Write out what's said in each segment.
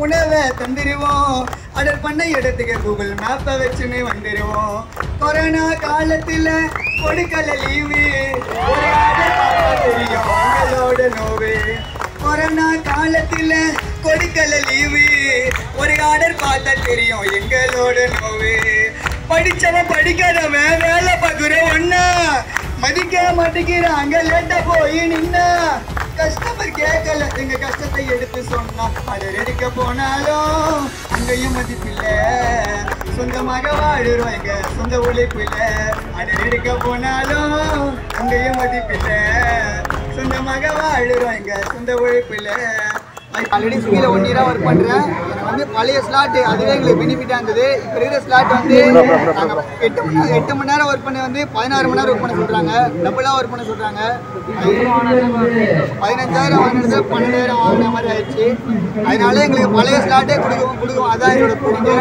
உணவை தந்துருவோம். ஆர்டர் பண்ண இடத்துக்கு கூகுள் மேப்பை வச்சுன்னு வந்துடுவோம் கொரோனா காலத்தில் கொடுக்கல லீவு ஆர்டர் பார்த்தா தெரியும் உங்களோட நோவு கொரோனா காலத்தில் கொடுக்கல லீவு ஒரு ஆர்டர் பார்த்தா தெரியும் எங்களோட நோவு படித்தவன் படிக்கிறவன் வேலை பார்க்குற ஒன்னா மதிக்க மாட்டேங்கிறாங்க லேட்டாக போய் நின்னா. எங்க கஷ்டத்தை எடுத்து சொன்னா அதை எடுக்க போனாலும் அங்கேயும் மதிப்பில்ல. சொந்தமாக வாழுறோம் எங்க சொந்த உழைப்பில்ல. அதை எடுக்க போனாலும் அங்கேயும் மதிப்பில்ல. சொந்தமாக வாழுறோம் எங்க சொந்த உழைப்பில்ல. ஆல்ரெடி ஸ்விக்கியில் ஒன் இயராக ஒர்க் பண்ணுறேன் வந்து பழைய ஸ்லாட் அதுவே எங்களுக்கு பெனிஃபிட்டாக இருந்தது. இப்போ இருக்கிற ஸ்லாட் வந்து எட்டு மணி நேரம் எட்டு மணி நேரம் ஒர்க் பண்ணி வந்து பதினாறு மணி நேரம் ஒர்க் பண்ண சொல்கிறாங்க டபுளாக ஒர்க் பண்ண சொல்கிறாங்க பதினஞ்சாயிரம் வாங்கினது பன்னெண்டாயிரம் வாங்கின மாதிரி ஆயிடுச்சு. அதனால எங்களுக்கு பழைய ஸ்லாட்டே கொடுக்கவும் கொடுக்கவும் அதான் எங்களோட கோரிக்கை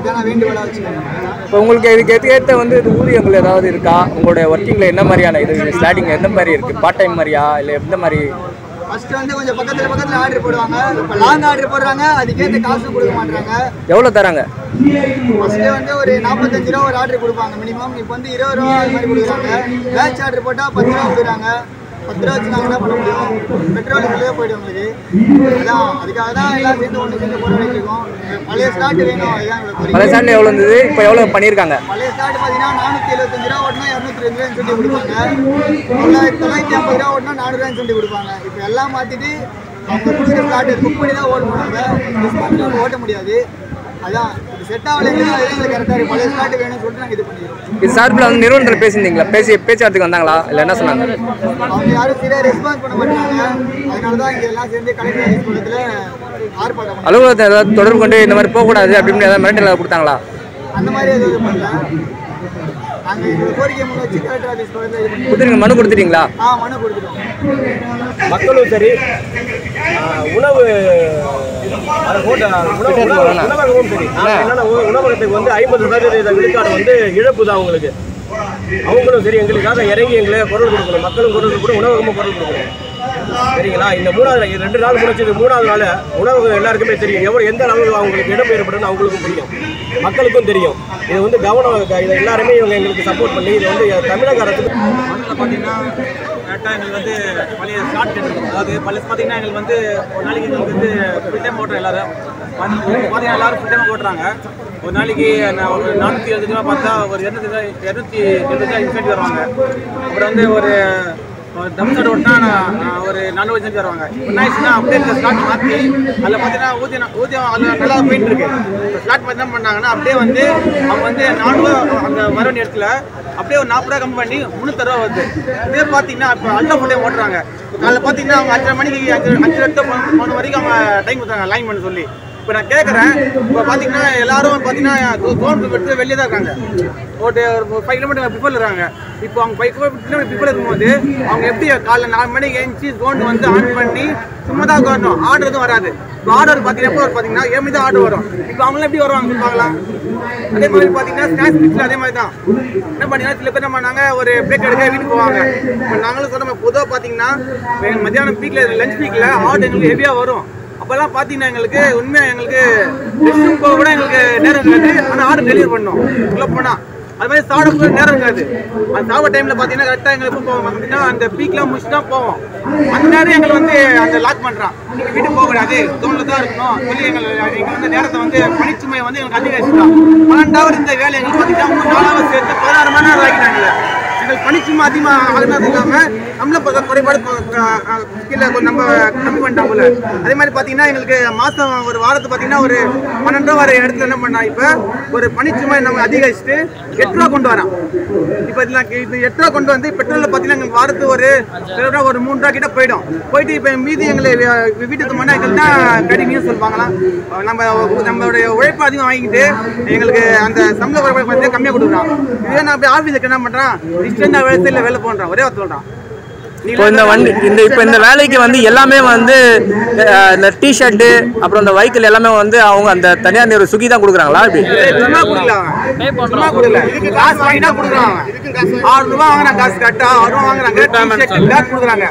இதை நான் வேண்டுகோளாக வச்சுக்கிறேன். இப்போ உங்களுக்கு இதுக்கு ஏற்ற வந்து இது ஊதியங்கள் ஏதாவது இருக்கா? உங்களுடைய ஒர்க்கிங்கில் என்ன மாதிரியான இது ஸ்டார்டிங் எந்த மாதிரி இருக்குது பார்ட் டைம் மாதிரியா? இல்லை எந்த மாதிரி ஃபர்ஸ்ட் வந்து கொஞ்சம் பக்கத்தில் பக்கத்தில் ஆர்டர் போடுவாங்க. இப்போ லாங் ஆர்டர் போடுறாங்க. அதுக்கேற்ற காசும் கொடுக்க மாட்டாங்க எவ்வளோ தராங்க? ஃபர்ஸ்ட் வந்து ஒரு நாற்பத்தஞ்சு ரூபா ஒரு ஆர்டர் கொடுப்பாங்க மினிமம் இப்போ வந்து இருபது ரூபா அது மாதிரி கொடுக்குறாங்க. பேட்ச் ஆர்டர் போட்டால் பத்து ரூபா கொடுக்குறாங்க. பத்து ரூபா வச்சு நாங்கள் என்ன பண்ண முடியும்? பெட்ரோல் வெளியே போயிடும் உங்களுக்கு. அதான் அதுக்காக தான் எல்லாம் சேர்ந்து ஒன்று சேர்ந்து போட வச்சிருக்கோம் பழைய ஸ்டார்ட் வேணும் அதுதான் எங்களுக்கு பழைய. ஸ்டாண்டில் எவ்வளோ இருந்தது? இப்போ எவ்வளோ பண்ணியிருக்காங்க? பழைய ஸ்டார்ட் பார்த்தீங்கன்னா நானூற்றி எழுபத்தஞ்சு ரூபா ஓட்டினா இரநூத்தி ரெண்டு சொல்லி கொடுப்பாங்க. தொள்ளாயிரத்தி தொள்ளாயிரத்தி ஐம்பது ரூபா ஓட்டினா நானூறுவான்னு சொல்லி கொடுப்பாங்க. இப்போ எல்லாம் மாற்றிட்டு அவங்க கொடுக்குற ஸ்டார்ட் புக் பண்ணி தான் மிஸ் பண்ணி ஓட்ட முடியாது. இது சார்பில் வந்து நிறுவனத்தில் பேசியிருந்தீங்களா? பேசி பேச்சுவார்த்தைக்கு வந்தாங்களா? இல்லை என்ன சொன்னாங்க. அலுவலகத்தை ஏதாவது தொடர்பு கொண்டு இந்த மாதிரி போகக்கூடாது அப்படின்னு ஏதாவது மிரட்டல் கொடுத்தாங்களா? முன் கொடுத்துட்டீங்களா? ஆ மனு கொடுத்துட்டோம். மக்களும் சரி. உணவு உணவகமும் சரி. என்னன்னா உணவகத்துக்கு வந்து ஐம்பது சதவீத விழுக்காடு வந்து இழப்பு தான் அவங்களுக்கு அவங்களும் சரி எங்களுக்காக இறங்கி எங்களை குரல் கொடுக்கணும். மக்களும் குரல் கொடுக்கணும் உணவகமும் குரல் கொடுக்கணும். சரிங்களா? இந்த மூணாவது ரெண்டு நாள் முடிச்சது மூணாவது நாள் உணவகம் எல்லாருக்குமே தெரியும். எவ்வளோ எந்த அளவு அவங்களுக்கு இடம் ஏற்படுன்னு அவங்களுக்கும் தெரியும். மக்களுக்கும் தெரியும். இது வந்து கவனம் இதை எல்லாருமே இவங்க எங்களுக்கு சப்போர்ட் பண்ணி இது வந்து தமிழக மண்ணில் பார்த்தீங்கன்னா கரெக்டாக எங்களுக்கு வந்து பழைய ஷார்ட் கிடைக்கும் அதாவது பழைய பார்த்தீங்கன்னா எங்களுக்கு வந்து ஒரு நாளைக்கு எங்களுக்கு வந்து ஃபுல் டைம் ஓட்டுறோம் எல்லோரும். வந்து பார்த்தீங்கன்னா எல்லாரும் ஃபுல் டைம் ஓட்டுறாங்க. ஒரு நாளைக்கு நான் ஒரு நானூற்றி எழுபது ரூபா பார்த்தா ஒரு இரநூத்தி இரநூத்தி எழுபது ரூபா இன்சென்ட் வருவாங்க. அப்புறம் வந்து ஒரு தம் சைடு ஓட்டினா நான் ஒரு நானூறு செஞ்சு வருவாங்க. இப்போ என்ன ஆயிடுச்சுன்னா அப்படியே இந்த ஸ்லாட் மாற்றி அதில் பார்த்தீங்கன்னா ஊதியம் ஊதியம் அதில் நல்லா போயிட்டு இருக்கு இப்போ ஸ்லாட் பார்த்து என்ன பண்ணாங்கன்னா அப்படியே வந்து அவங்க வந்து நானூறு அந்த வர வேண்டிய இடத்துல அப்படியே ஒரு நாற்பது ரூபா கம்மி பண்ணி முந்நூற்றி வருது. இதே பார்த்தீங்கன்னா இப்போ அல்ட்ரா ஃபுல் ஓட்டுறாங்க. காலைல பார்த்தீங்கன்னா அவங்க அஞ்சரை மணிக்கு அஞ்சு அஞ்சு எட்டு போன வரைக்கும் அவங்க டைம் கொடுத்தாங்க லைன் பண்ண சொல்லி. இப்போ நான் கேட்குறேன் இப்போ பார்த்தீங்கன்னா எல்லாரும் பார்த்தீங்கன்னா தோன் எடுத்து வெளியே தான் இருக்காங்க. ஒரு ஒரு ஃபைவ் கிலோமீட்டர் பிஃபோர் இருக்காங்க. இப்போ அவங்க ஃபைவ் கிலோமீட்டர் பிஃபோர் இருக்கும்போது அவங்க எப்படி காலைல நாலு மணிக்கு எழுந்துச்சி தோன் வந்து ஆன் பண்ணி சும்மா தான் வரணும் ஆர்டர் எதுவும் வராது. இப்போ ஆர்டர் பார்த்தீங்கன்னா எப்போ வரும் பார்த்தீங்கன்னா ஏழு தான் ஆர்டர் வரும். இப்போ அவங்களாம் எப்படி வருவாங்க பார்க்கலாம். அதே மாதிரி பார்த்தீங்கன்னா ஸ்நாக்ஸ் பிக்ஸில் அதே மாதிரி தான். என்ன பண்ணீங்கன்னா சில பேர் என்ன ஒரு பிரேக் எடுக்க வீட்டுக்கு போவாங்க. இப்போ நாங்களும் சொன்ன பொதுவாக பார்த்தீங்கன்னா மத்தியானம் பீக்கில் லஞ்ச் பீக்கில் ஆர்டர் எங்களுக்கு ஹெவியாக வரும். அப்போல்லாம் பார்த்தீங்கன்னா எங்களுக்கு உண்மையாக எங்களுக்கு ரெஸ்ட்ரூம் போக கூட எங்களுக்கு நேரம் இருக்காது. ஆனால் ஆர்டர் டெலிவரி பண்ணோம். உள்ளே போனால் அது மாதிரி சாப்பிட நேரம் இருக்காது. அந்த சாப்பிட டைமில் பார்த்தீங்கன்னா கரெக்டாக எங்களுக்கு போவோம். பார்த்தீங்கன்னா அந்த பீக்லாம் முடிச்சு தான் போவோம். அந்த நேரம் எங்களை வந்து அந்த லாக் பண்ணுறான் நீங்கள் வீட்டுக்கு போகக்கூடாது தோணில் தான் இருக்கணும். சொல்லி எங்களை எங்களுக்கு வந்து நேரத்தை வந்து பணிச்சுமையை வந்து எங்களுக்கு அதிகரிச்சுட்டான். பன்னெண்டாவது இந்த வேலை எங்களுக்கு பார்த்தீங்கன்னா மூணு நாலாவது சேர்த்து பதினாறு மணி நேரம் ஆகிட்டாங்க எங்களுக்கு பணிச்சுமை அதிகமாக ஆகினது இல்லாமல் நம்மள பக்க குறைபாடு கொ- கீழே நம்ம கம்மி பண்ணிட்டாங்கல்ல. அதே மாதிரி பார்த்தீங்கன்னா எங்களுக்கு மாதம் ஒரு வாரத்துக்கு பார்த்தீங்கன்னா ஒரு பன்னெண்டு ரூபா வர இடத்துல என்ன பண்ணா இப்போ ஒரு பனிச்சுமை நம்ம அதிகரிச்சுட்டு எட்டு ரூபா கொண்டு வரோம் இப்போ இதில் இது எட்டு ரூபா கொண்டு வந்து பெட்ரோலில் பார்த்தீங்கன்னா எங்களுக்கு வாரத்துக்கு ஒரு ரூபா ஒரு மூணு ரூபா கிட்ட போயிடும். போயிட்டு இப்போ மீதி எங்களை வீட்டுக்கு முன்னாடி எங்களுக்கு தான் சொல்லுவாங்களாம் நம்ம நம்மளுடைய உழைப்பு அதிகம் வாங்கிட்டு எங்களுக்கு அந்த சம்பள குறைபாடு கொஞ்சம் கம்மியாக கொடுக்குறான். இதே நான் போய் ஆஃபீஸுக்கு என்ன பண்ணுறான் டிஸ்டன்ஸாக வேலை பண்ணுறான் ஒரே வார்த்தை சொல்கிறான் இப்போ இந்த வண்டி இந்த இப்போ இந்த வேலைக்கு வந்து எல்லாமே வந்து இந்த டிஷர்ட்டு அப்புறம் இந்த வைக்கிள் எல்லாமே வந்து அவங்க அந்த தனியார் நிறுவனம் சுகி தான் கொடுக்குறாங்களா இப்படி கொடுக்கல இதுக்கு காசு வாங்கி தான் கொடுக்குறான் அவன் ஆறு ரூபா வாங்குறான் காசு கட்டா ஆறு ரூபா வாங்குறாங்க டிஷர்ட் பேக் கொடுக்குறாங்க.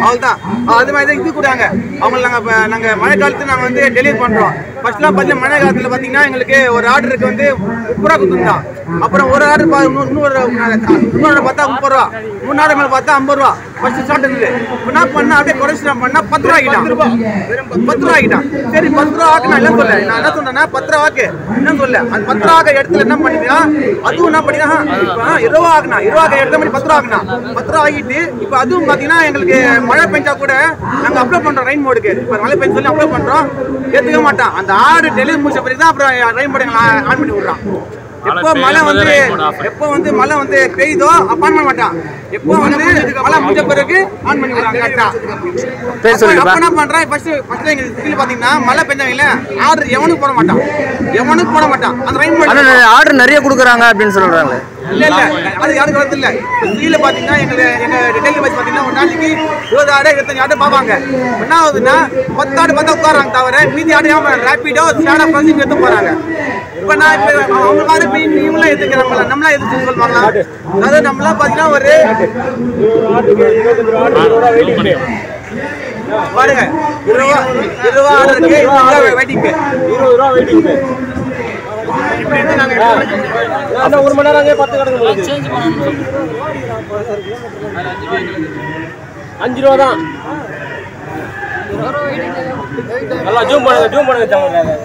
அவ்வளோதான் அது மாதிரி தான் இது கொடுக்குறாங்க. அவங்க நாங்கள் மழை காலத்துக்கு நாங்கள் வந்து டெலிவரி பண்ணுறோம் ஃபர்ஸ்ட்லாம் பார்த்தீங்கன்னா மழை காலத்தில் பார்த்தீங்கன்னா எங்களுக்கு ஒரு ஆர்டருக்கு வந்து முப்பது ரூபா கொடுத்துருந்தான் அப்புறம் ஒரு ஆர்டர் இன்னொரு இன்னொரு பார்த்தா முப்பது ரூபா. மூணு ஆர்டர் மேலே பார்த்தா ஐம்பது ரூபா. ஃபர்ஸ்ட் ஸ்டார்ட் இருந்தது என்ன பண்ணா அப்படியே குறைச்சி பண்ணா பத்து ரூபா ஆகிட்டான் பத்து ரூபா ஆகிட்டான் சரி பத்து ரூபா ஆக்கு நான் என்ன சொல்ல நான் என்ன சொன்னேன்னா பத்து ரூபா ஆக்கு என்ன சொல்ல? அந்த பத்து ரூபா இடத்துல என்ன பண்ணினா அதுவும் என்ன பண்ணினா இருபது ரூபா ஆகுனா இருபது ரூபா எடுத்த மாதிரி பத்து ரூபா ஆகுனா பத்து ரூபா ஆகிட்டு இப்போ அதுவும் பார்த்தீங்கன்னா எங்களுக்கு மழை பெஞ்சா கூட நாங்கள் அப்ளை பண்ணுறோம் ரெயின் மோடுக்கு இப்போ மழை பெஞ்சு சொல்லி அப்ளை பண்ணுறோம் ஏற்றுக்க மாட்டான். அந்த ஆடு டெலிவரி முடிச்ச பிறகு தான் அப்புறம் ரெயின் மோடு ஆன் பண்ணி விட்றான். எப்போ மழை வந்து எப்போ வந்து மழை வந்து பெய்யுதோ அப்ப ஆன் பண்ண மாட்டான். எப்போ வந்து மழை முடிஞ்ச பிறகு ஆன் பண்ணி விடுறாங்க கரெக்டா அப்ப என்ன பண்றான்? ஃபர்ஸ்ட் ஃபர்ஸ்ட் எங்க ஸ்கூல்ல பாத்தீங்கன்னா மழை பெஞ்சாங்கல்ல ஆர்டர் எவனுக்கு போட மாட்டான். எவனுக்கு போட மாட்டான். அந்த ஆனா ஆர்டர் நிறைய கொடுக்குறாங்க அப்படின்னு சொல்றாங்க இல்ல இல்ல. அது யாருக்கு வரது இல்ல ஸ்ரீல பாத்தீங்கன்னா எங்க எங்க டெல்லி பஸ் பாத்தீங்கன்னா ஒரு நாளைக்கு இருபது ஆடு இருபத்தஞ்சு ஆடு பாப்பாங்க. என்ன ஆகுதுன்னா பத்து ஆடு பார்த்தா உட்காராங்க தவிர மீதி ஆடு ஏன் ரேபிடோ ஸ்டாடா பஸ்ஸிங் எடுத்து போறாங்க. இப்ப நான் இப்ப அவங்க மாதிரி இப்ப இவங்களாம் எதுக்கு நம்மள நம்மளா எதுக்கு சொல்லுவாங்களா? அதாவது நம்மளா பாத்தீங்கன்னா ஒரு பாருங்க இருபது ரூபா இருபது ரூபா ஆடு இருக்கு இருபது ரூபா வெயிட்டிங் இருபது ரூபா வெயிட்டிங் அந்த ஒரு மணி நேரம் அங்கே பத்து கிடக்கு அஞ்சு ரூபா தான். நல்லா ஜூம் பண்ணுங்க ஜூம் பண்ணுங்க தமிழ்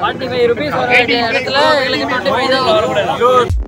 ஃபார்ட்டி ஃபைவ் ருபீஸ் இடத்துல எங்களுக்கு